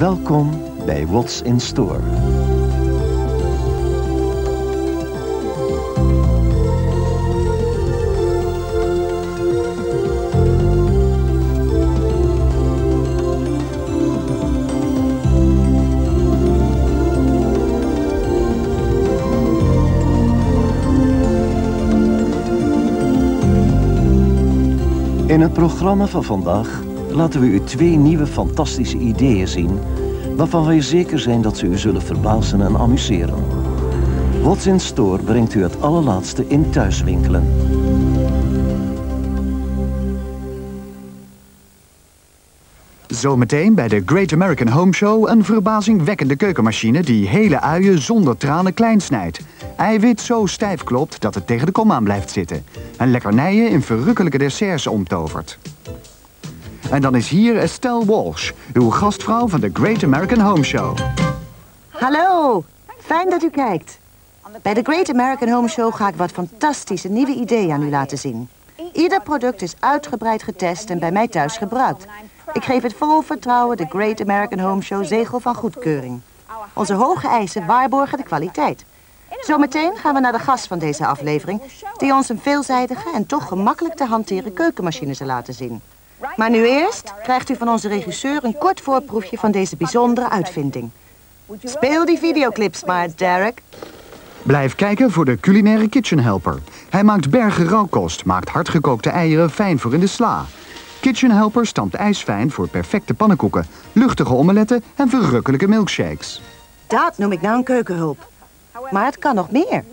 Welkom bij What's in Store. In het programma van vandaag laten we u twee nieuwe fantastische ideeën zien... waarvan wij zeker zijn dat ze u zullen verbazen en amuseren. What's in Store brengt u het allerlaatste in thuiswinkelen. Zometeen bij de Great American Home Show een verbazingwekkende keukenmachine die hele uien zonder tranen klein snijdt. Eiwit zo stijf klopt dat het tegen de kom aan blijft zitten. En lekkernijen in verrukkelijke desserts omtovert. En dan is hier Estelle Walsh, uw gastvrouw van de Great American Home Show. Hallo, fijn dat u kijkt. Bij de Great American Home Show ga ik wat fantastische nieuwe ideeën aan u laten zien. Ieder product is uitgebreid getest en bij mij thuis gebruikt. Ik geef het vol vertrouwen de Great American Home Show zegel van goedkeuring. Onze hoge eisen waarborgen de kwaliteit. Zometeen gaan we naar de gast van deze aflevering... die ons een veelzijdige en toch gemakkelijk te hanteren keukenmachine zal laten zien. Maar nu eerst krijgt u van onze regisseur een kort voorproefje van deze bijzondere uitvinding. Speel die videoclips maar, Derek. Blijf kijken voor de culinaire kitchen helper. Hij maakt bergen rauwkost, maakt hardgekookte eieren fijn voor in de sla. Kitchen helper stampt ijsfijn voor perfecte pannenkoeken, luchtige omeletten en verrukkelijke milkshakes. Dat noem ik nou een keukenhulp. Maar het kan nog meer.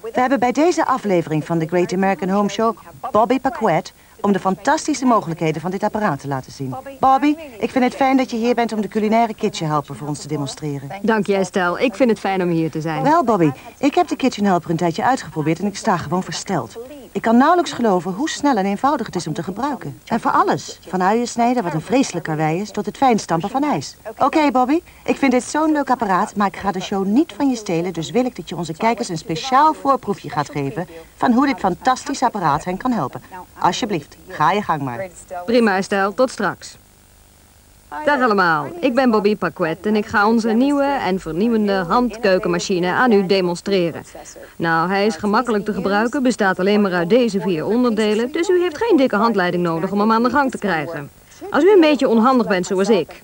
We hebben bij deze aflevering van de Great American Home Show Bobby Paquette om de fantastische mogelijkheden van dit apparaat te laten zien. Bobby, ik vind het fijn dat je hier bent om de culinaire kitchen helper voor ons te demonstreren. Dank je, Estelle. Ik vind het fijn om hier te zijn. Wel, Bobby, ik heb de kitchen helper een tijdje uitgeprobeerd en ik sta gewoon versteld. Ik kan nauwelijks geloven hoe snel en eenvoudig het is om te gebruiken. En voor alles. Van uien snijden, wat een vreselijk karwei is, tot het fijnstampen van ijs. Oké, Bobby, ik vind dit zo'n leuk apparaat, maar ik ga de show niet van je stelen, dus wil ik dat je onze kijkers een speciaal voorproefje gaat geven van hoe dit fantastische apparaat hen kan helpen. Alsjeblieft, ga je gang maar. Prima, Estelle. Tot straks. Dag allemaal, ik ben Bobby Paquette en ik ga onze nieuwe en vernieuwende handkeukenmachine aan u demonstreren. Nou, hij is gemakkelijk te gebruiken, bestaat alleen maar uit deze vier onderdelen, dus u heeft geen dikke handleiding nodig om hem aan de gang te krijgen. Als u een beetje onhandig bent zoals ik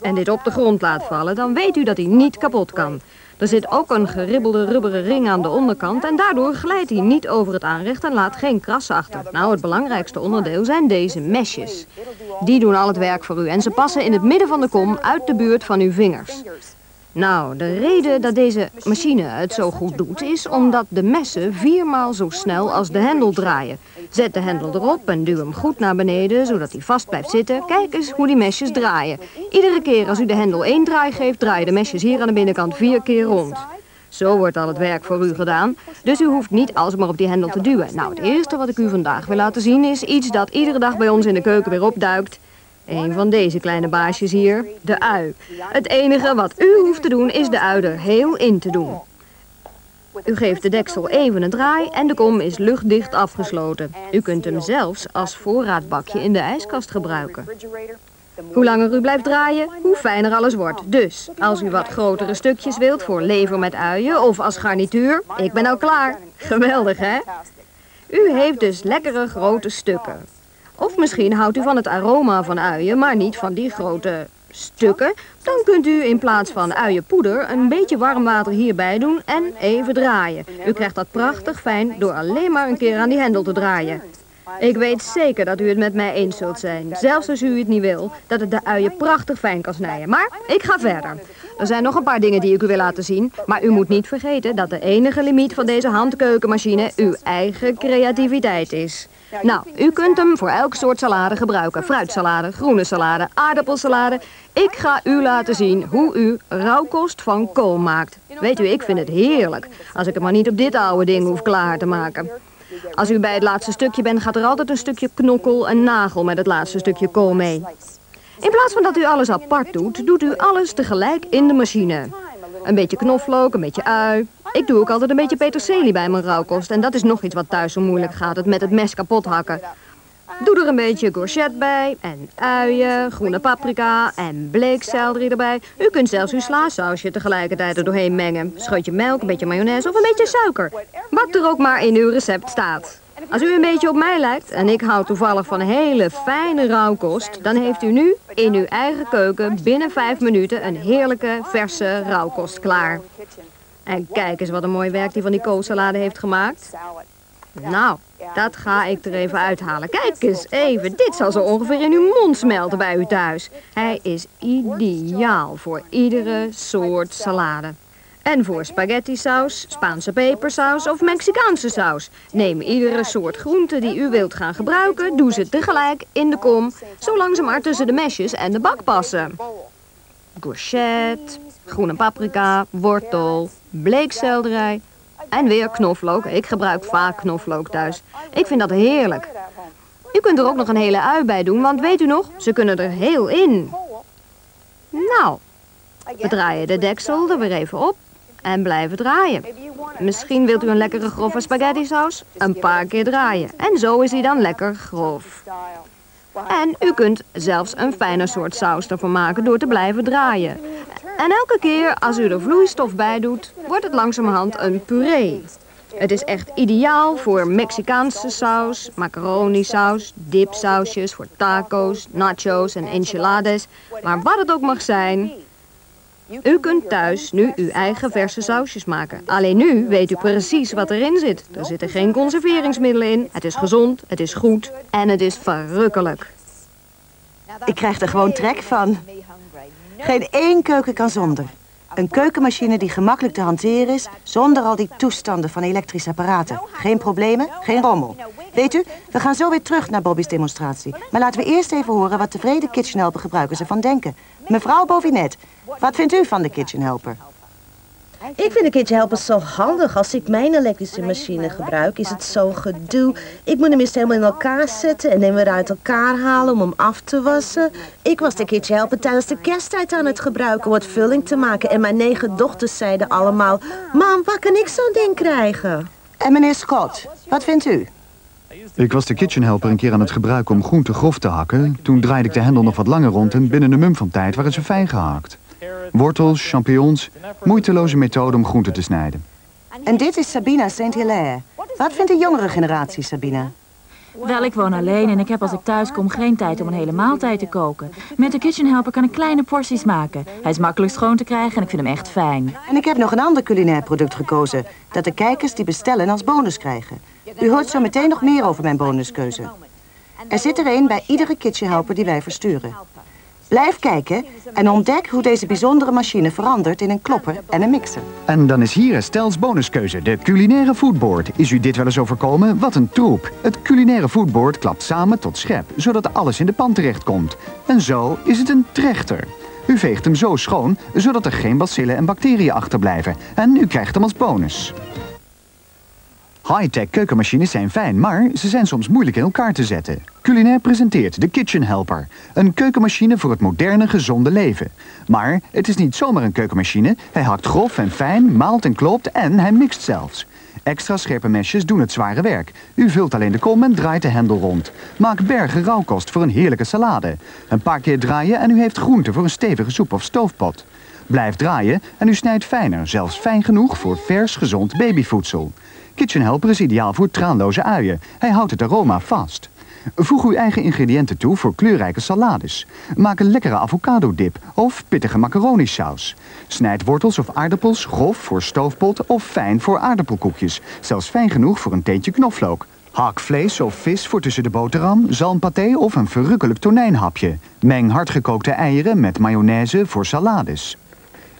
en dit op de grond laat vallen, dan weet u dat hij niet kapot kan. Er zit ook een geribbelde rubberen ring aan de onderkant en daardoor glijdt hij niet over het aanrecht en laat geen kras achter. Nou, het belangrijkste onderdeel zijn deze mesjes. Die doen al het werk voor u en ze passen in het midden van de kom uit de buurt van uw vingers. Nou, de reden dat deze machine het zo goed doet is omdat de messen viermaal zo snel als de hendel draaien. Zet de hendel erop en duw hem goed naar beneden zodat hij vast blijft zitten. Kijk eens hoe die mesjes draaien. Iedere keer als u de hendel één draai geeft, draaien de mesjes hier aan de binnenkant vier keer rond. Zo wordt al het werk voor u gedaan, dus u hoeft niet alsmaar op die hendel te duwen. Nou, het eerste wat ik u vandaag wil laten zien is iets dat iedere dag bij ons in de keuken weer opduikt. Een van deze kleine baasjes hier, de ui. Het enige wat u hoeft te doen is de ui er heel in te doen. U geeft de deksel even een draai en de kom is luchtdicht afgesloten. U kunt hem zelfs als voorraadbakje in de ijskast gebruiken. Hoe langer u blijft draaien, hoe fijner alles wordt. Dus, als u wat grotere stukjes wilt voor lever met uien of als garnituur, ik ben al klaar. Geweldig, hè? U heeft dus lekkere grote stukken. Of misschien houdt u van het aroma van uien, maar niet van die grote stukken. Dan kunt u in plaats van uienpoeder een beetje warm water hierbij doen en even draaien. U krijgt dat prachtig fijn door alleen maar een keer aan die hendel te draaien. Ik weet zeker dat u het met mij eens zult zijn, zelfs als u het niet wil, dat het de uien prachtig fijn kan snijden. Maar ik ga verder. Er zijn nog een paar dingen die ik u wil laten zien, maar u moet niet vergeten dat de enige limiet van deze handkeukenmachine uw eigen creativiteit is. Nou, u kunt hem voor elk soort salade gebruiken. Fruitsalade, groene salade, aardappelsalade. Ik ga u laten zien hoe u rauwkost van kool maakt. Weet u, ik vind het heerlijk. Als ik het maar niet op dit oude ding hoef klaar te maken. Als u bij het laatste stukje bent, gaat er altijd een stukje knokkel en nagel met het laatste stukje kool mee. In plaats van dat u alles apart doet, doet u alles tegelijk in de machine. Een beetje knoflook, een beetje ui. Ik doe ook altijd een beetje peterselie bij mijn rauwkost. En dat is nog iets wat thuis zo moeilijk gaat, het met het mes kapot hakken. Doe er een beetje courgette bij en uien, groene paprika en bleekselderie erbij. U kunt zelfs uw slaasausje tegelijkertijd er doorheen mengen. Scheutje melk, een beetje mayonaise of een beetje suiker. Wat er ook maar in uw recept staat. Als u een beetje op mij lijkt en ik hou toevallig van hele fijne rauwkost... dan heeft u nu in uw eigen keuken binnen vijf minuten een heerlijke verse rauwkost klaar. En kijk eens wat een mooi werk die van die koolsalade heeft gemaakt. Nou, dat ga ik er even uithalen. Kijk eens even, dit zal zo ongeveer in uw mond smelten bij u thuis. Hij is ideaal voor iedere soort salade. En voor spaghetti saus, Spaanse pepersaus of Mexicaanse saus. Neem iedere soort groente die u wilt gaan gebruiken, doe ze tegelijk in de kom, zolang ze maar tussen de mesjes en de bak passen. Courgette, groene paprika, wortel, bleekselderij en weer knoflook. Ik gebruik vaak knoflook thuis. Ik vind dat heerlijk. U kunt er ook nog een hele ui bij doen, want weet u nog, ze kunnen er heel in. Nou, we draaien de deksel er weer even op en blijven draaien. Misschien wilt u een lekkere grove spaghetti saus? Een paar keer draaien. En zo is hij dan lekker grof. En u kunt zelfs een fijner soort saus ervan maken door te blijven draaien. En elke keer als u er vloeistof bij doet, wordt het langzamerhand een puree. Het is echt ideaal voor Mexicaanse saus, macaroni saus, dipsausjes voor taco's, nachos en enchiladas. Maar wat het ook mag zijn, u kunt thuis nu uw eigen verse sausjes maken. Alleen nu weet u precies wat erin zit. Er zitten geen conserveringsmiddelen in. Het is gezond, het is goed en het is verrukkelijk. Ik krijg er gewoon trek van. Geen één keuken kan zonder. Een keukenmachine die gemakkelijk te hanteren is... zonder al die toestanden van elektrische apparaten. Geen problemen, geen rommel. Weet u, we gaan zo weer terug naar Bobby's demonstratie. Maar laten we eerst even horen wat tevreden Kitchen Helper gebruikers ervan denken. Mevrouw Bovinet, wat vindt u van de Kitchen Helper? Ik vind de Kitchen Helper zo handig. Als ik mijn elektrische machine gebruik, is het zo gedoe. Ik moet hem eerst helemaal in elkaar zetten en dan weer uit elkaar halen om hem af te wassen. Ik was de Kitchen Helper tijdens de kersttijd aan het gebruiken om wat vulling te maken. En mijn negen dochters zeiden allemaal, mam, waar kan ik zo'n ding krijgen? En meneer Scott, wat vindt u? Ik was de kitchen helper een keer aan het gebruiken om groenten grof te hakken. Toen draaide ik de hendel nog wat langer rond en binnen een mum van tijd waren ze fijn gehakt. Wortels, champignons, moeiteloze methode om groenten te snijden. En dit is Sabina St. Hilaire. Wat vindt de jongere generatie, Sabina? Wel, ik woon alleen en ik heb als ik thuis kom geen tijd om een hele maaltijd te koken. Met de Kitchen Helper kan ik kleine porties maken. Hij is makkelijk schoon te krijgen en ik vind hem echt fijn. En ik heb nog een ander culinair product gekozen... dat de kijkers die bestellen als bonus krijgen. U hoort zo meteen nog meer over mijn bonuskeuze. Er zit er een bij iedere Kitchen Helper die wij versturen. Blijf kijken en ontdek hoe deze bijzondere machine verandert in een klopper en een mixer. En dan is hier Estels bonuskeuze, de culinaire foodboard. Is u dit wel eens overkomen? Wat een troep. Het culinaire foodboard klapt samen tot schep, zodat alles in de pan terechtkomt. En zo is het een trechter. U veegt hem zo schoon, zodat er geen bacillen en bacteriën achterblijven. En u krijgt hem als bonus. High-tech keukenmachines zijn fijn, maar ze zijn soms moeilijk in elkaar te zetten. Culinair presenteert de Kitchen Helper. Een keukenmachine voor het moderne, gezonde leven. Maar het is niet zomaar een keukenmachine. Hij hakt grof en fijn, maalt en klopt en hij mixt zelfs. Extra scherpe mesjes doen het zware werk. U vult alleen de kom en draait de hendel rond. Maak bergen rauwkost voor een heerlijke salade. Een paar keer draaien en u heeft groente voor een stevige soep of stoofpot. Blijf draaien en u snijdt fijner, zelfs fijn genoeg voor vers gezond babyvoedsel. Kitchen Helper is ideaal voor traanloze uien. Hij houdt het aroma vast. Voeg uw eigen ingrediënten toe voor kleurrijke salades. Maak een lekkere avocado-dip of pittige macaroni-saus. Snijd wortels of aardappels grof voor stoofpot of fijn voor aardappelkoekjes. Zelfs fijn genoeg voor een teentje knoflook. Hak vlees of vis voor tussen de boterham, zalmpaté of een verrukkelijk tonijnhapje. Meng hardgekookte eieren met mayonaise voor salades.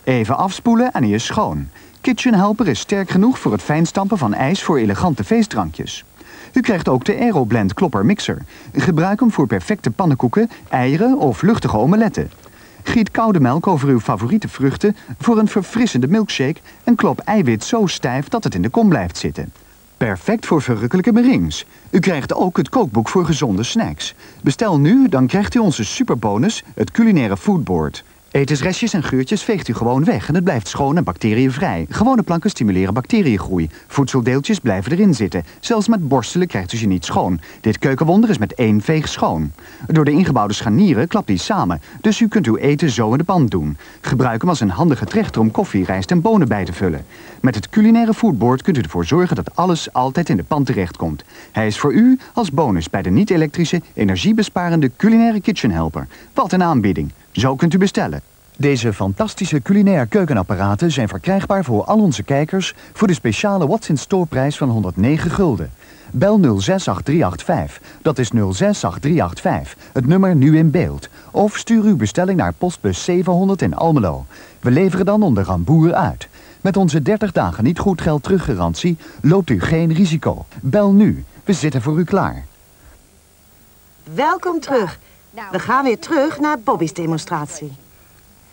Even afspoelen en hij is schoon. Kitchen Helper is sterk genoeg voor het fijnstampen van ijs voor elegante feestdrankjes. U krijgt ook de Aeroblend Klopper Mixer. Gebruik hem voor perfecte pannenkoeken, eieren of luchtige omeletten. Giet koude melk over uw favoriete vruchten voor een verfrissende milkshake en klop eiwit zo stijf dat het in de kom blijft zitten. Perfect voor verrukkelijke merings. U krijgt ook het kookboek voor gezonde snacks. Bestel nu, dan krijgt u onze superbonus, het culinaire foodboard. Etensrestjes en geurtjes veegt u gewoon weg en het blijft schoon en bacteriënvrij. Gewone planken stimuleren bacteriëngroei. Voedseldeeltjes blijven erin zitten. Zelfs met borstelen krijgt u ze niet schoon. Dit keukenwonder is met één veeg schoon. Door de ingebouwde scharnieren klapt die samen, dus u kunt uw eten zo in de pan doen. Gebruik hem als een handige trechter om koffie, rijst en bonen bij te vullen. Met het culinaire foodboard kunt u ervoor zorgen dat alles altijd in de pan terechtkomt. Hij is voor u als bonus bij de niet-elektrische, energiebesparende culinaire kitchen helper. Wat een aanbieding. Zo kunt u bestellen. Deze fantastische culinair keukenapparaten zijn verkrijgbaar voor al onze kijkers voor de speciale What's in Store prijs van 109 gulden. Bel 068385, dat is 068385, het nummer nu in beeld. Of stuur uw bestelling naar postbus 700 in Almelo. We leveren dan onder Ramboer uit. Met onze 30 dagen niet goed geld teruggarantie loopt u geen risico. Bel nu, we zitten voor u klaar. Welkom terug. We gaan weer terug naar Bobby's demonstratie.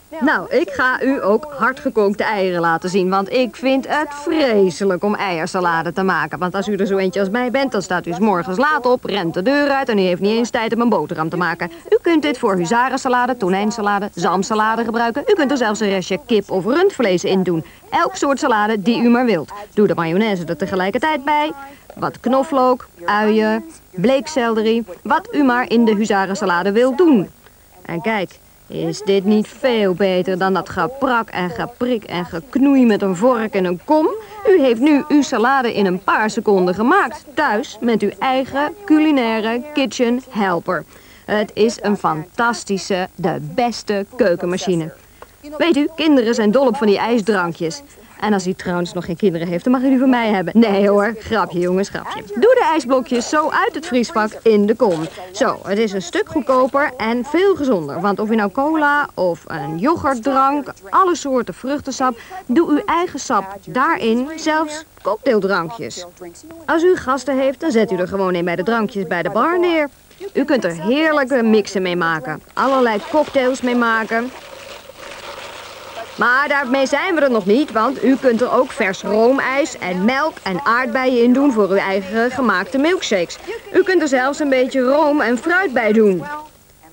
Nou, ik ga u ook hardgekookte eieren laten zien, want ik vind het vreselijk om eiersalade te maken. Want als u er zo eentje als mij bent, dan staat u s morgens laat op, rent de deur uit en u heeft niet eens tijd om een boterham te maken. U kunt dit voor huzarensalade, tonijnsalade, zalmsalade gebruiken. U kunt er zelfs een restje kip of rundvlees in doen. Elk soort salade die u maar wilt. Doe de mayonaise er tegelijkertijd bij, wat knoflook, uien, bleekselderie, wat u maar in de huzarensalade wilt doen. En kijk, is dit niet veel beter dan dat geprak en geprik en geknoei met een vork en een kom? U heeft nu uw salade in een paar seconden gemaakt. Thuis met uw eigen culinaire kitchen helper. Het is een fantastische, de beste keukenmachine. Weet u, kinderen zijn dol op van die ijsdrankjes. En als u trouwens nog geen kinderen heeft, dan mag u die van mij hebben. Nee hoor, grapje jongens, grapje. Doe de ijsblokjes zo uit het vriesvak in de kom. Zo, het is een stuk goedkoper en veel gezonder. Want of u nou cola of een yoghurtdrank, alle soorten vruchtensap... doe uw eigen sap daarin, zelfs cocktaildrankjes. Als u gasten heeft, dan zet u er gewoon een bij de drankjes bij de bar neer. U kunt er heerlijke mixen mee maken. Allerlei cocktails mee maken. Maar daarmee zijn we er nog niet, want u kunt er ook vers roomijs en melk en aardbeien in doen voor uw eigen gemaakte milkshakes. U kunt er zelfs een beetje room en fruit bij doen.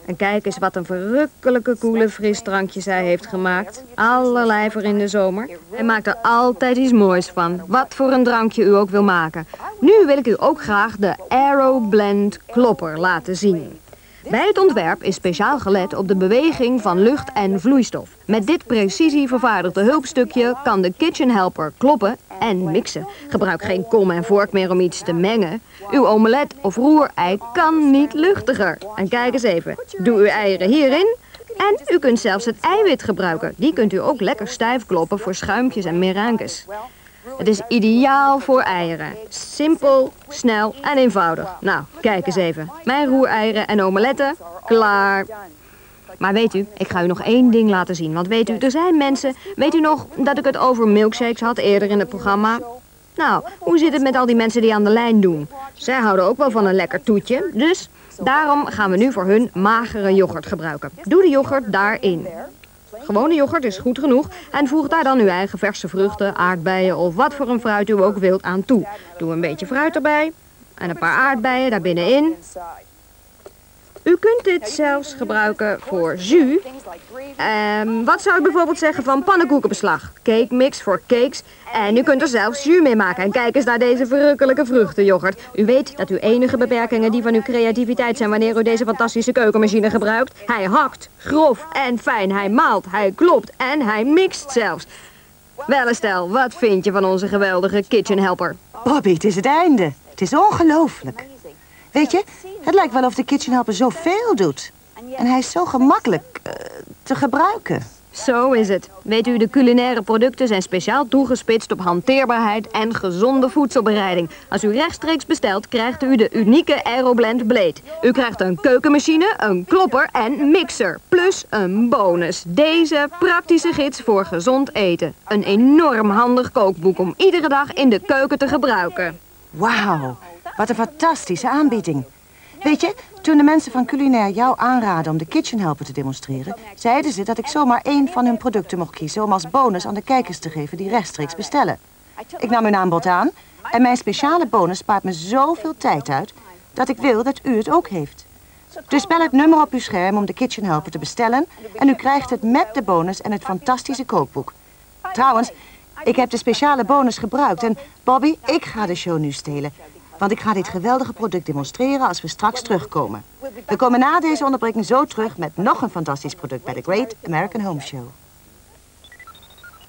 En kijk eens wat een verrukkelijke koele frisdrankje zij heeft gemaakt. Allerlei voor in de zomer. Hij maakt er altijd iets moois van. Wat voor een drankje u ook wil maken. Nu wil ik u ook graag de Aero Blend Klopper laten zien. Bij het ontwerp is speciaal gelet op de beweging van lucht en vloeistof. Met dit precisie vervaardigde hulpstukje kan de kitchen helper kloppen en mixen. Gebruik geen kom en vork meer om iets te mengen. Uw omelet of roerei kan niet luchtiger. En kijk eens even. Doe uw eieren hierin en u kunt zelfs het eiwit gebruiken. Die kunt u ook lekker stijf kloppen voor schuimpjes en merankes. Het is ideaal voor eieren. Simpel, snel en eenvoudig. Nou, kijk eens even. Mijn roereieren en omeletten, klaar. Maar weet u, ik ga u nog één ding laten zien. Want weet u, er zijn mensen... Weet u nog dat ik het over milkshakes had eerder in het programma? Nou, hoe zit het met al die mensen die aan de lijn doen? Zij houden ook wel van een lekker toetje. Dus daarom gaan we nu voor hun magere yoghurt gebruiken. Doe de yoghurt daarin. Gewone yoghurt is goed genoeg en voeg daar dan uw eigen verse vruchten, aardbeien of wat voor een fruit u ook wilt aan toe. Doe een beetje fruit erbij en een paar aardbeien daar binnenin. U kunt dit zelfs gebruiken voor jus. Um, wat zou ik bijvoorbeeld zeggen van pannenkoekenbeslag? Cake mix voor cakes. En u kunt er zelfs jus mee maken. En kijk eens naar deze verrukkelijke vruchtenyoghurt. U weet dat uw enige beperkingen die van uw creativiteit zijn wanneer u deze fantastische keukenmachine gebruikt. Hij hakt, grof en fijn. Hij maalt, hij klopt en hij mixt zelfs. Wel Estelle, wat vind je van onze geweldige kitchen helper? Bobby, het is het einde. Het is ongelooflijk. Weet je, het lijkt wel of de kitchen helper zoveel doet. En hij is zo gemakkelijk uh, te gebruiken. Zo is het. Weet u, de culinaire producten zijn speciaal toegespitst op hanteerbaarheid en gezonde voedselbereiding. Als u rechtstreeks bestelt, krijgt u de unieke Aeroblend Blade. U krijgt een keukenmachine, een klopper en mixer. Plus een bonus. Deze praktische gids voor gezond eten. Een enorm handig kookboek om iedere dag in de keuken te gebruiken. Wauw, wat een fantastische aanbieding. Weet je, toen de mensen van Culinair jou aanraden om de Kitchen Helper te demonstreren... zeiden ze dat ik zomaar één van hun producten mocht kiezen... om als bonus aan de kijkers te geven die rechtstreeks bestellen. Ik nam hun aanbod aan en mijn speciale bonus spaart me zoveel tijd uit... dat ik wil dat u het ook heeft. Dus bel het nummer op uw scherm om de Kitchen Helper te bestellen... en u krijgt het met de bonus en het fantastische kookboek. Trouwens, ik heb de speciale bonus gebruikt en Bobby, ik ga de show nu stelen. Want ik ga dit geweldige product demonstreren als we straks terugkomen. We komen na deze onderbreking zo terug met nog een fantastisch product bij de Great American Home Show.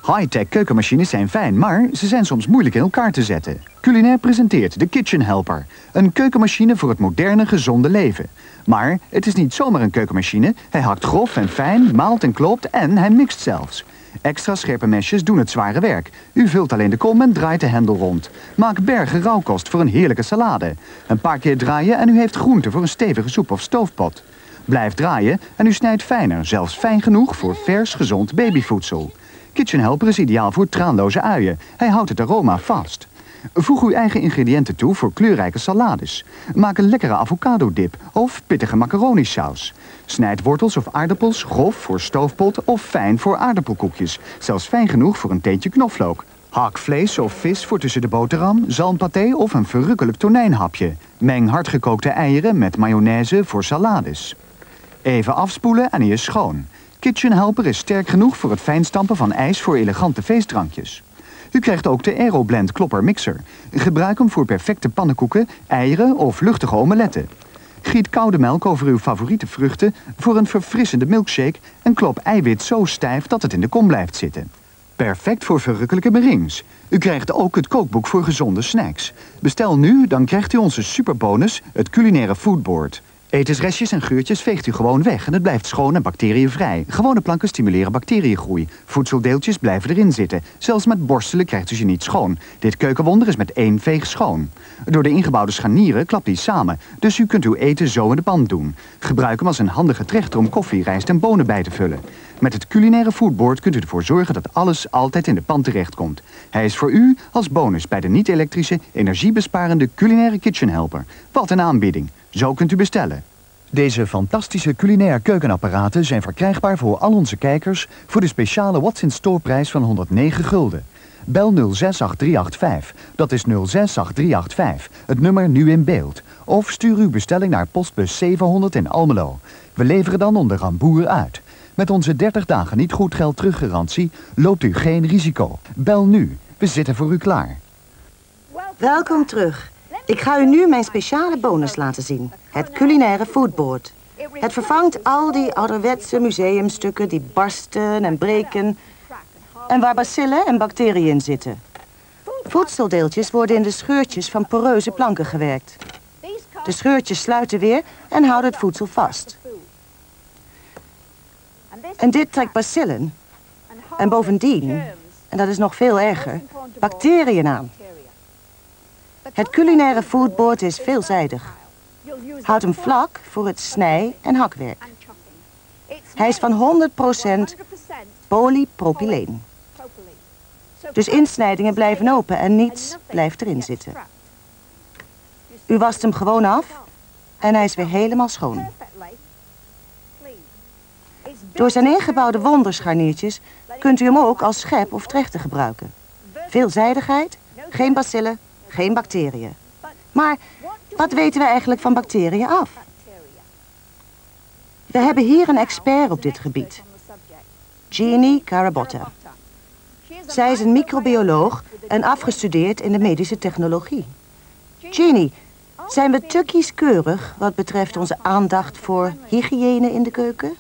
High-tech keukenmachines zijn fijn, maar ze zijn soms moeilijk in elkaar te zetten. Culinair presenteert de Kitchen Helper. Een keukenmachine voor het moderne, gezonde leven. Maar het is niet zomaar een keukenmachine. Hij hakt grof en fijn, maalt en klopt en hij mixt zelfs. Extra scherpe mesjes doen het zware werk. U vult alleen de kom en draait de hendel rond. Maak bergen rauwkost voor een heerlijke salade. Een paar keer draaien en u heeft groente voor een stevige soep of stoofpot. Blijf draaien en u snijdt fijner, zelfs fijn genoeg voor vers, gezond babyvoedsel. Kitchen Helper is ideaal voor traanloze uien. Hij houdt het aroma vast. Voeg uw eigen ingrediënten toe voor kleurrijke salades. Maak een lekkere avocado-dip of pittige macaronisaus. Snijd wortels of aardappels grof voor stoofpot of fijn voor aardappelkoekjes. Zelfs fijn genoeg voor een teentje knoflook. Hak vlees of vis voor tussen de boterham, zalmpaté of een verrukkelijk tonijnhapje. Meng hardgekookte eieren met mayonaise voor salades. Even afspoelen en hij is schoon. Kitchen Helper is sterk genoeg voor het fijnstampen van ijs voor elegante feestdrankjes. U krijgt ook de Aeroblend Klopper Mixer. Gebruik hem voor perfecte pannenkoeken, eieren of luchtige omeletten. Giet koude melk over uw favoriete vruchten voor een verfrissende milkshake en klop eiwit zo stijf dat het in de kom blijft zitten. Perfect voor verrukkelijke merings. U krijgt ook het kookboek voor gezonde snacks. Bestel nu, dan krijgt u onze superbonus, het culinaire foodboard. Etensrestjes en geurtjes veegt u gewoon weg en het blijft schoon en bacteriënvrij. Gewone planken stimuleren bacteriëngroei. Voedseldeeltjes blijven erin zitten. Zelfs met borstelen krijgt u ze niet schoon. Dit keukenwonder is met één veeg schoon. Door de ingebouwde scharnieren klapt die samen, dus u kunt uw eten zo in de pan doen. Gebruik hem als een handige trechter om koffie, rijst en bonen bij te vullen. Met het culinaire foodboard kunt u ervoor zorgen dat alles altijd in de pan terechtkomt. Hij is voor u als bonus bij de niet-elektrische, energiebesparende culinaire kitchen helper. Wat een aanbieding. Zo kunt u bestellen. Deze fantastische culinair keukenapparaten zijn verkrijgbaar voor al onze kijkers voor de speciale What's in Store prijs van 109 gulden. Bel 068385, dat is 068385, het nummer nu in beeld. Of stuur uw bestelling naar postbus 700 in Almelo. We leveren dan onder Ramboer uit. Met onze 30 dagen niet goed geld teruggarantie loopt u geen risico. Bel nu, we zitten voor u klaar. Welkom terug. Ik ga u nu mijn speciale bonus laten zien. Het culinaire foodboard. Het vervangt al die ouderwetse museumstukken die barsten en breken... en waar bacillen en bacteriën in zitten. Voedseldeeltjes worden in de scheurtjes van poreuze planken gewerkt. De scheurtjes sluiten weer en houden het voedsel vast. En dit trekt bacillen. En bovendien, en dat is nog veel erger, bacteriën aan. Het culinaire foodboard is veelzijdig. Houdt hem vlak voor het snij- en hakwerk. Hij is van 100% polypropyleen. Dus insnijdingen blijven open en niets blijft erin zitten. U wast hem gewoon af en hij is weer helemaal schoon. Door zijn ingebouwde wonderscharniertjes kunt u hem ook als schep of trechter gebruiken. Veelzijdigheid, geen bacillen, geen bacteriën. Maar wat weten we eigenlijk van bacteriën af? We hebben hier een expert op dit gebied. Jeannie Carabotta. Zij is een microbioloog en afgestudeerd in de medische technologie. Jeannie, zijn we te kieskeurig wat betreft onze aandacht voor hygiëne in de keuken?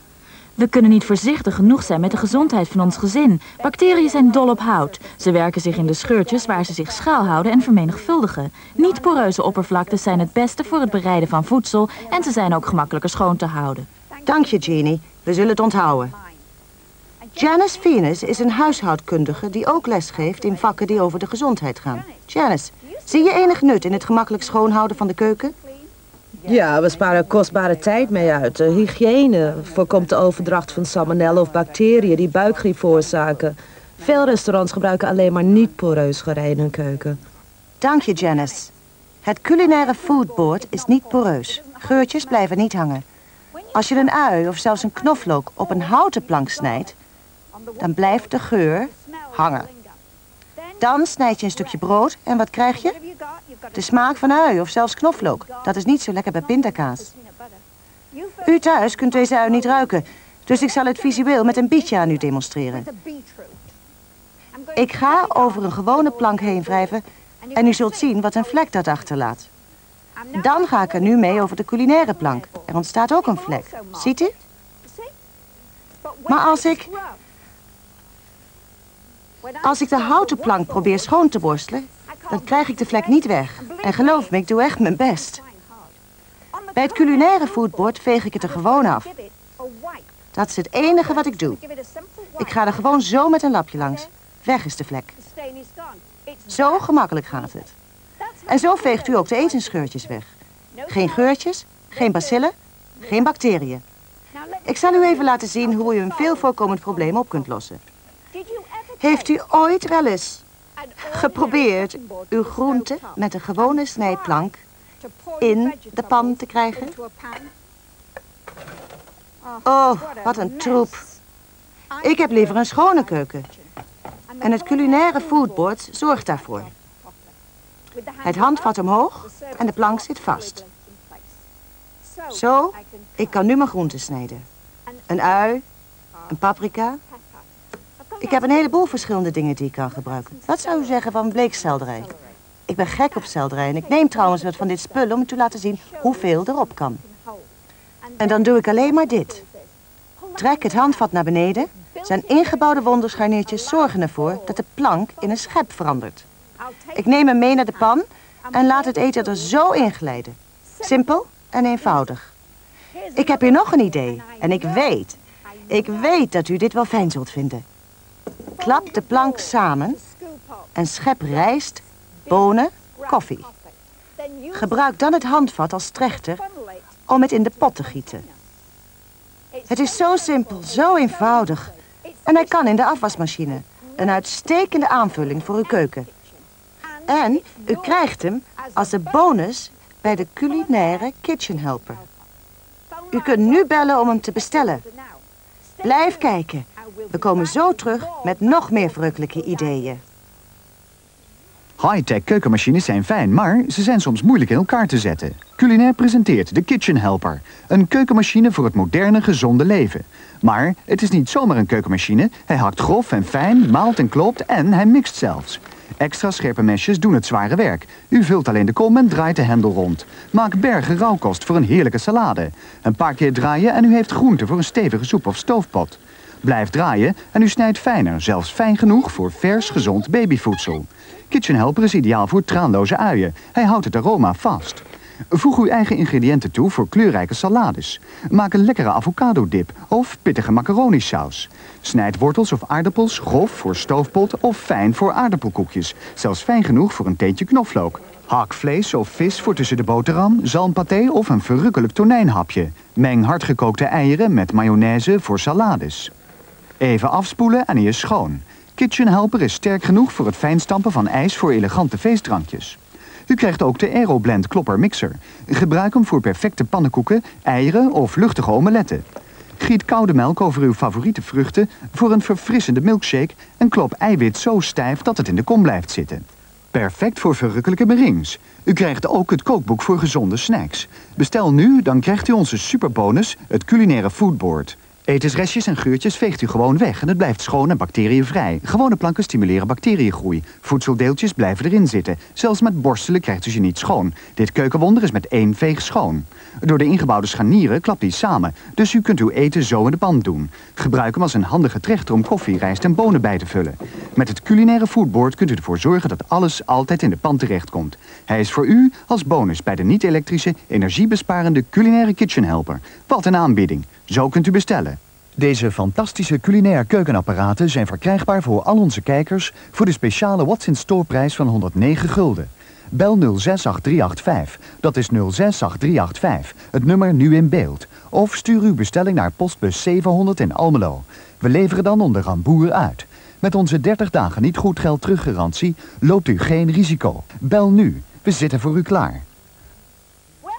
We kunnen niet voorzichtig genoeg zijn met de gezondheid van ons gezin. Bacteriën zijn dol op hout. Ze werken zich in de scheurtjes waar ze zich schuilhouden en vermenigvuldigen. Niet poreuze oppervlaktes zijn het beste voor het bereiden van voedsel en ze zijn ook gemakkelijker schoon te houden. Dank je, Jeannie. We zullen het onthouden. Janice Venus is een huishoudkundige die ook lesgeeft in vakken die over de gezondheid gaan. Janice, zie je enig nut in het gemakkelijk schoonhouden van de keuken? Ja, we sparen kostbare tijd mee uit. De hygiëne voorkomt de overdracht van salmonella of bacteriën die buikgriep veroorzaken. Veel restaurants gebruiken alleen maar niet poreus gereden hun keuken. Dank je, Janice. Het culinaire foodboard is niet poreus. Geurtjes blijven niet hangen. Als je een ui of zelfs een knoflook op een houten plank snijdt, dan blijft de geur hangen. Dan snijd je een stukje brood en wat krijg je? De smaak van ui of zelfs knoflook. Dat is niet zo lekker bij pindakaas. U thuis kunt deze ui niet ruiken, dus ik zal het visueel met een bietje aan u demonstreren. Ik ga over een gewone plank heen wrijven en u zult zien wat een vlek dat achterlaat. Dan ga ik er nu mee over de culinaire plank. Er ontstaat ook een vlek. Ziet u? Maar als ik... Als ik de houten plank probeer schoon te borstelen, dan krijg ik de vlek niet weg. En geloof me, ik doe echt mijn best. Bij het culinaire foodboard veeg ik het er gewoon af. Dat is het enige wat ik doe. Ik ga er gewoon zo met een lapje langs. Weg is de vlek. Zo gemakkelijk gaat het. En zo veegt u ook de etensscheurtjes weg. Geen geurtjes, geen bacillen, geen bacteriën. Ik zal u even laten zien hoe u een veel voorkomend probleem op kunt lossen. Heeft u ooit wel eens geprobeerd uw groente met een gewone snijplank in de pan te krijgen? Oh, wat een troep. Ik heb liever een schone keuken. En het culinaire foodboard zorgt daarvoor. Het handvat omhoog en de plank zit vast. Zo, ik kan nu mijn groenten snijden. Een ui, een paprika. Ik heb een heleboel verschillende dingen die ik kan gebruiken. Wat zou u zeggen van bleekselderij? Ik ben gek op selderij en ik neem trouwens wat van dit spul om te laten zien hoeveel erop kan. En dan doe ik alleen maar dit. Trek het handvat naar beneden. Zijn ingebouwde wonderscharniertjes zorgen ervoor dat de plank in een schep verandert. Ik neem hem mee naar de pan en laat het eten er zo in glijden. Simpel en eenvoudig. Ik heb hier nog een idee en ik weet, ik weet dat u dit wel fijn zult vinden. Klap de plank samen en schep rijst, bonen, koffie. Gebruik dan het handvat als trechter om het in de pot te gieten. Het is zo simpel, zo eenvoudig. En hij kan in de afwasmachine. Een uitstekende aanvulling voor uw keuken. En u krijgt hem als een bonus bij de culinaire kitchen helper. U kunt nu bellen om hem te bestellen. Blijf kijken. We komen zo terug met nog meer verrukkelijke ideeën. High-tech keukenmachines zijn fijn, maar ze zijn soms moeilijk in elkaar te zetten. Culinair presenteert de Kitchen Helper. Een keukenmachine voor het moderne, gezonde leven. Maar het is niet zomaar een keukenmachine. Hij hakt grof en fijn, maalt en klopt en hij mixt zelfs. Extra scherpe mesjes doen het zware werk. U vult alleen de kom en draait de hendel rond. Maak bergen rauwkost voor een heerlijke salade. Een paar keer draaien en u heeft groente voor een stevige soep of stoofpot. Blijf draaien en u snijdt fijner, zelfs fijn genoeg voor vers, gezond babyvoedsel. Kitchen Helper is ideaal voor traanloze uien. Hij houdt het aroma vast. Voeg uw eigen ingrediënten toe voor kleurrijke salades. Maak een lekkere avocado-dip of pittige macaronisaus. Snijd wortels of aardappels grof voor stoofpot of fijn voor aardappelkoekjes. Zelfs fijn genoeg voor een teentje knoflook. Hak vlees of vis voor tussen de boterham, zalmpaté of een verrukkelijk tonijnhapje. Meng hardgekookte eieren met mayonaise voor salades. Even afspoelen en hij is schoon. Kitchen Helper is sterk genoeg voor het fijnstampen van ijs voor elegante feestdrankjes. U krijgt ook de Aeroblend Klopper Mixer. Gebruik hem voor perfecte pannenkoeken, eieren of luchtige omeletten. Giet koude melk over uw favoriete vruchten voor een verfrissende milkshake en klop eiwit zo stijf dat het in de kom blijft zitten. Perfect voor verrukkelijke merings. U krijgt ook het kookboek voor gezonde snacks. Bestel nu, dan krijgt u onze superbonus, het culinaire foodboard. Etensrestjes en geurtjes veegt u gewoon weg en het blijft schoon en bacteriënvrij. Gewone planken stimuleren bacteriëngroei. Voedseldeeltjes blijven erin zitten. Zelfs met borstelen krijgt u ze niet schoon. Dit keukenwonder is met één veeg schoon. Door de ingebouwde scharnieren klapt die samen, dus u kunt uw eten zo in de pan doen. Gebruik hem als een handige trechter om koffie, rijst en bonen bij te vullen. Met het culinaire foodboard kunt u ervoor zorgen dat alles altijd in de pan terechtkomt. Hij is voor u als bonus bij de niet-elektrische, energiebesparende culinaire kitchen helper. Wat een aanbieding. Zo kunt u bestellen. Deze fantastische culinair keukenapparaten zijn verkrijgbaar voor al onze kijkers voor de speciale What's in Store prijs van 109 gulden. Bel 068385, dat is 068385, het nummer nu in beeld. Of stuur uw bestelling naar postbus 700 in Almelo. We leveren dan onder Ramboer uit. Met onze 30 dagen niet goed geld teruggarantie loopt u geen risico. Bel nu, we zitten voor u klaar.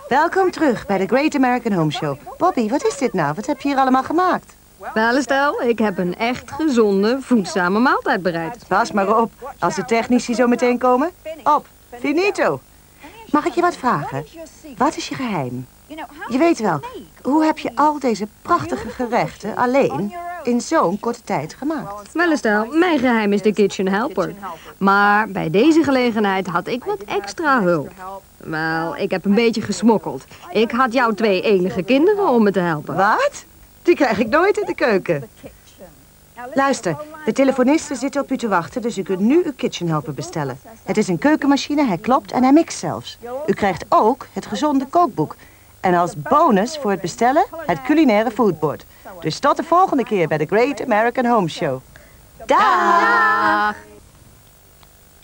Welkom terug bij de Great American Home Show. Bobby, wat is dit nou? Wat heb je hier allemaal gemaakt? Wel, Estelle, ik heb een echt gezonde, voedzame maaltijd bereid. Pas maar op, als de technici zo meteen komen. Op, finito. Mag ik je wat vragen? Wat is je geheim? Je weet wel, hoe heb je al deze prachtige gerechten alleen in zo'n korte tijd gemaakt? Weliswaar, mijn geheim is de kitchen helper. Maar bij deze gelegenheid had ik wat extra hulp. Wel, ik heb een beetje gesmokkeld. Ik had jouw twee enige kinderen om me te helpen. Wat? Die krijg ik nooit in de keuken. Luister, de telefonisten zitten op u te wachten, dus u kunt nu uw kitchen helper bestellen. Het is een keukenmachine, hij klopt en hij mixt zelfs. U krijgt ook het gezonde kookboek. En als bonus voor het bestellen het culinaire foodboard. Dus tot de volgende keer bij de Great American Home Show. Dag!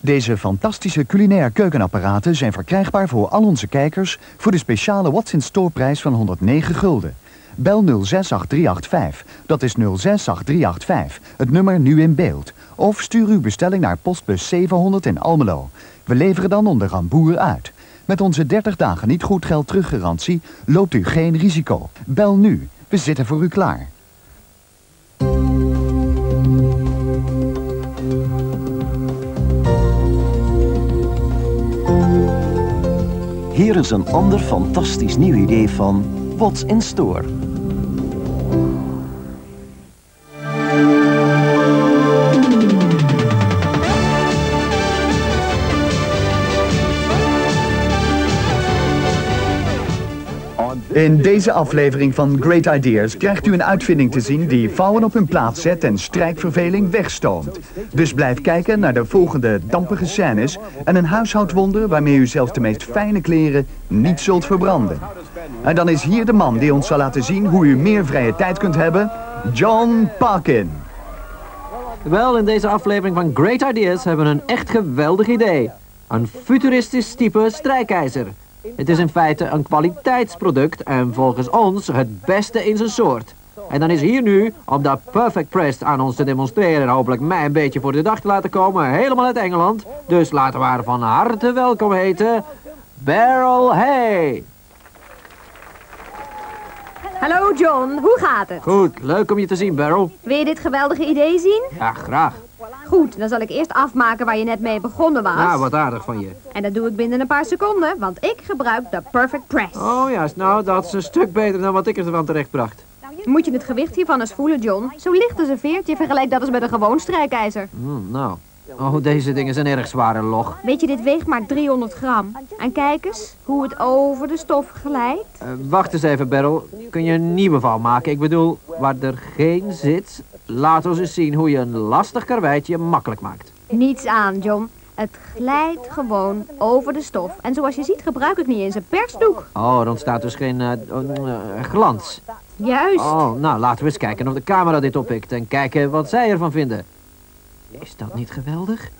Deze fantastische culinair keukenapparaten zijn verkrijgbaar voor al onze kijkers voor de speciale What's in Store prijs van 109 gulden. Bel 068385, dat is 068385, het nummer nu in beeld. Of stuur uw bestelling naar postbus 700 in Almelo. We leveren dan onder Ramboer uit. Met onze 30 dagen niet goed geld teruggarantie loopt u geen risico. Bel nu, we zitten voor u klaar. Hier is een ander fantastisch nieuw idee van What's in Store. In deze aflevering van Great Ideas krijgt u een uitvinding te zien die vouwen op hun plaats zet en strijkverveling wegstoomt. Dus blijf kijken naar de volgende dampige scènes en een huishoudwonder waarmee u zelfs de meest fijne kleren niet zult verbranden. En dan is hier de man die ons zal laten zien hoe u meer vrije tijd kunt hebben, John Parkin. Wel, in deze aflevering van Great Ideas hebben we een echt geweldig idee. Een futuristisch type strijkijzer. Het is in feite een kwaliteitsproduct en volgens ons het beste in zijn soort. En dan is hier nu, om de Perfect Press aan ons te demonstreren en hopelijk mij een beetje voor de dag te laten komen, helemaal uit Engeland. Dus laten we haar van harte welkom heten, Beryl Hay. Hallo John, hoe gaat het? Goed, leuk om je te zien, Beryl. Wil je dit geweldige idee zien? Ja, graag. Goed, dan zal ik eerst afmaken waar je net mee begonnen was. Nou, wat aardig van je. En dat doe ik binnen een paar seconden, want ik gebruik de Perfect Press. Oh juist, nou, dat is een stuk beter dan wat ik ervan terechtbracht. Moet je het gewicht hiervan eens voelen, John? Zo licht als een veertje, vergelijk dat eens met een gewoon strijkijzer. Hmm, nou, oh, deze dingen zijn erg zware log. Weet je, dit weegt maar 300 gram. En kijk eens hoe het over de stof glijdt. Uh, wacht eens even, Beryl. Kun je een nieuwe val maken? Ik bedoel, waar er geen zit. Laat ons eens zien hoe je een lastig karweitje makkelijk maakt. Niets aan, John. Het glijdt gewoon over de stof. En zoals je ziet gebruik ik niet eens een persdoek. Oh, er ontstaat dus geen uh, uh, glans. Juist. Oh, nou, laten we eens kijken of de camera dit oppikt en kijken wat zij ervan vinden. Is dat niet geweldig?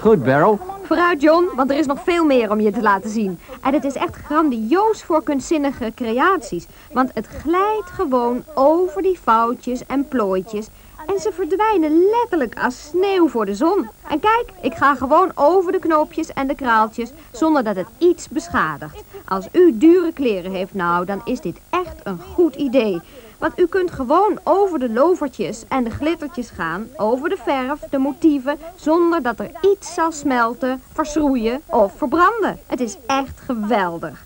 Goed, Beryl. Vooruit, John, want er is nog veel meer om je te laten zien. En het is echt grandioos voor kunstzinnige creaties. Want het glijdt gewoon over die foutjes en plooitjes. En ze verdwijnen letterlijk als sneeuw voor de zon. En kijk, ik ga gewoon over de knoopjes en de kraaltjes zonder dat het iets beschadigt. Als u dure kleren heeft, nou, dan is dit echt een goed idee. Want u kunt gewoon over de lovertjes en de glittertjes gaan, over de verf, de motieven, zonder dat er iets zal smelten, verschroeien of verbranden. Het is echt geweldig.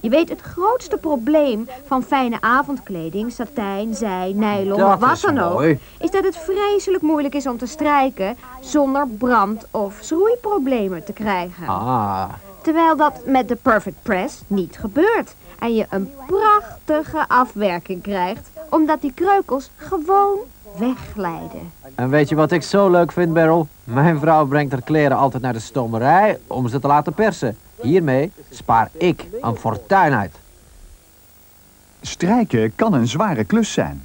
Je weet, het grootste probleem van fijne avondkleding, satijn, zij, nylon, Dat wat dan ook, mooi. is dat het vreselijk moeilijk is om te strijken zonder brand- of schroeiproblemen te krijgen. Ah, Terwijl dat met de Perfect Press niet gebeurt. En je een prachtige afwerking krijgt, omdat die kreukels gewoon wegglijden. en weet je wat ik zo leuk vind, Beryl? Mijn vrouw brengt haar kleren altijd naar de stomerij om ze te laten persen. Hiermee spaar ik een fortuin uit. Strijken kan een zware klus zijn.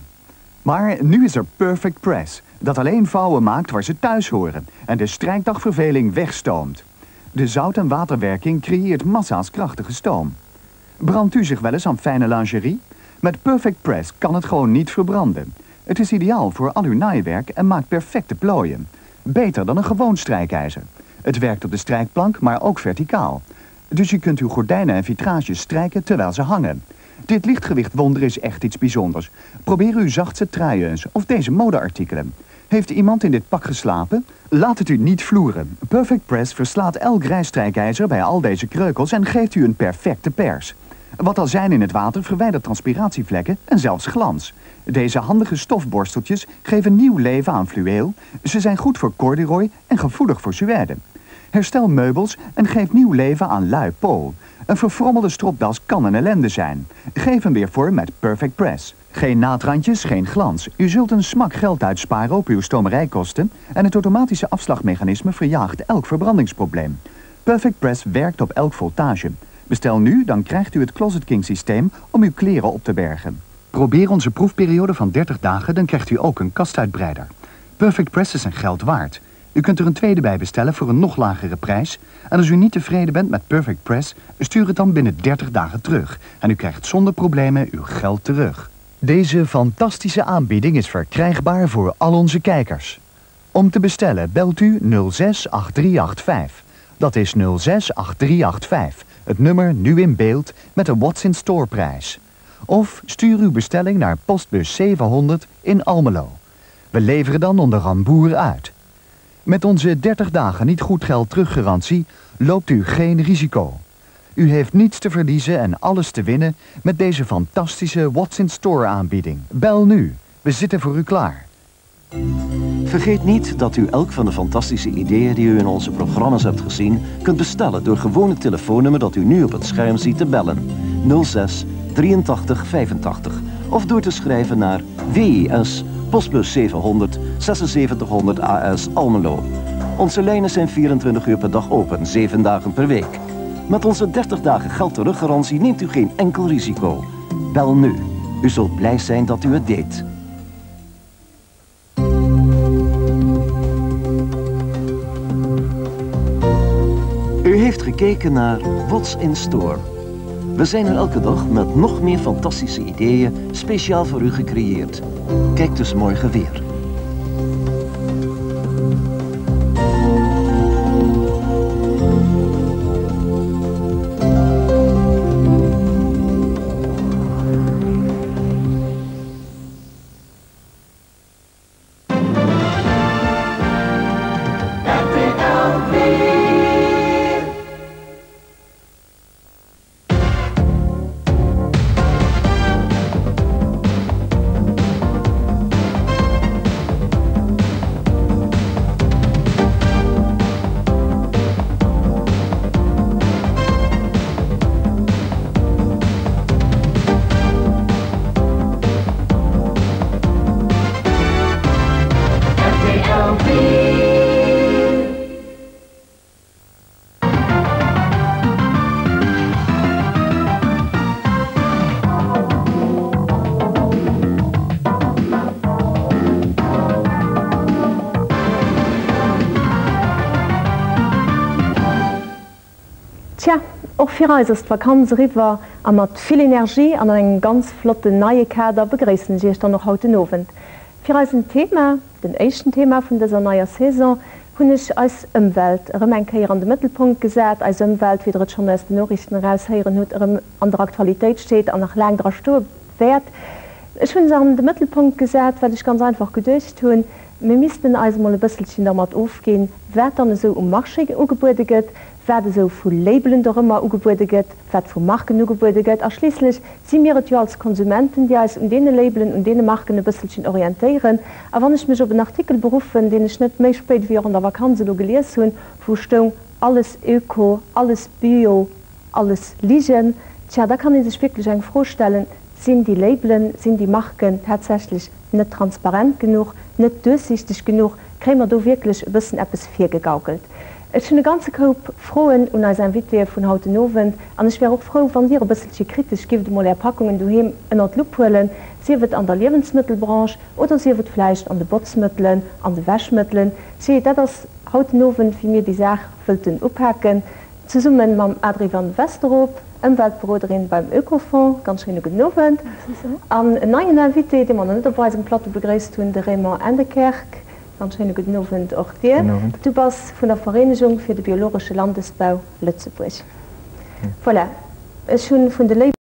Maar nu is er Perfect Press, dat alleen vouwen maakt waar ze thuis horen en de strijkdagverveling wegstoomt. De zout- en waterwerking creëert massa's krachtige stoom. Brandt u zich wel eens aan fijne lingerie? Met Perfect Press kan het gewoon niet verbranden. Het is ideaal voor al uw naaiwerk en maakt perfecte plooien. Beter dan een gewoon strijkijzer. Het werkt op de strijkplank, maar ook verticaal. Dus je kunt uw gordijnen en vitrages strijken terwijl ze hangen. Dit lichtgewicht wonder is echt iets bijzonders. Probeer uw zachtste truien eens of deze modeartikelen. Heeft iemand in dit pak geslapen? Laat het u niet vloeren. Perfect Press verslaat elk rijstrijkijzer bij al deze kreukels en geeft u een perfecte pers. Wat al zijn in het water verwijdert transpiratievlekken en zelfs glans. Deze handige stofborsteltjes geven nieuw leven aan fluweel. Ze zijn goed voor corduroy en gevoelig voor suède. Herstel meubels en geef nieuw leven aan lui pool. Een verfrommelde stropdas kan een ellende zijn. Geef hem weer vorm met Perfect Press. Geen naadrandjes, geen glans. U zult een smak geld uitsparen op uw stomerijkosten... en het automatische afslagmechanisme verjaagt elk verbrandingsprobleem. Perfect Press werkt op elk voltage. Bestel nu, dan krijgt u het Closet King systeem om uw kleren op te bergen. Probeer onze proefperiode van 30 dagen, dan krijgt u ook een kastuitbreider. Perfect Press is een geld waard. U kunt er een tweede bij bestellen voor een nog lagere prijs. En als u niet tevreden bent met Perfect Press, stuur het dan binnen 30 dagen terug. En u krijgt zonder problemen uw geld terug. Deze fantastische aanbieding is verkrijgbaar voor al onze kijkers. Om te bestellen belt u 068385. Dat is 068385. Het nummer nu in beeld met de What's in Store prijs. Of stuur uw bestelling naar postbus 700 in Almelo. We leveren dan onder Ramboer uit. Met onze 30 dagen niet goed geld teruggarantie loopt u geen risico. U heeft niets te verliezen en alles te winnen met deze fantastische What's in Store aanbieding. Bel nu, we zitten voor u klaar. Vergeet niet dat u elk van de fantastische ideeën die u in onze programma's hebt gezien kunt bestellen door gewoon het telefoonnummer dat u nu op het scherm ziet te bellen 06 83 85 of door te schrijven naar WIS postbus 700 7600 AS Almelo. Onze lijnen zijn 24 uur per dag open, 7 dagen per week. Met onze 30 dagen geld teruggarantie neemt u geen enkel risico. Bel nu. U zult blij zijn dat u het deed. Heeft gekeken naar What's in Store. We zijn er elke dag met nog meer fantastische ideeën speciaal voor u gecreëerd. Kijk dus morgen weer. firreis ist Vakanz River a mat vill Energie an eng ganz flotte neie Käder begréessen Dich dann noch hauten nowen. Fireisen Thema, den échten Thema vun déser naier Saison, hunnech als ëmwelt ëm engkeier an de Mëttelpunkt gesät als ëmwelt wie schon ass den Norrichten rausheieren hunt ëm an der Aktualitéit steet an nach Längdra Sto wert. Ech hunn an de Mëttelpunkt gesät, well ichch ganz einfach gedeicht hunn, mé mis den Eismolle bësselchen der mat ofgin, wä an eso um Marschig ugebude gëtt, werden so vu Labelen der immer ugebäude wat vu Marken ugebäude gëtt. Erschließlich sie mir ja als Konsumenten, die als um denen Labelen und denen Marken ein bisschen orientieren. Aber wann ich mich op den Artikel berufen, den ich net méi spät wie an der Vakanse lo gelees hun, wo Stung alles Öko, alles Bio, alles liegen, Tja, da kann ich sich wirklich eng vorstellen, sind die Labelen, sind die Marken tatsächlich net transparent genug, net durchsichtig genug, krämer du wirklich wissen App es vier gegaukelt. Et hun ganze Koop froen un als en Witwe vun haut nowen, an ech auch froh van Dir bësselsche kritisch gift mal Erpackungen du hem ënner Lupuelen, siwet an der Lebensmittelbranche oder siwet fleicht an de Botsmëtlen, an de Wäschmëtlen, se dat ass haut nowen wie mir die Sach wëten ophaken, ze summen mam Adri van Westerop, Umweltbroderin beim Ökofond ganz schön genowen. An en neien Witité, de man an Unterweisem Platte begréist hunn de Remer Endekerk, Anscheinend guten Abend auch dir. Abend. Du bist von der Vereinigung für den biologischen Landesbau Lützeburg. Ja. Voilà. Es schon von der Leben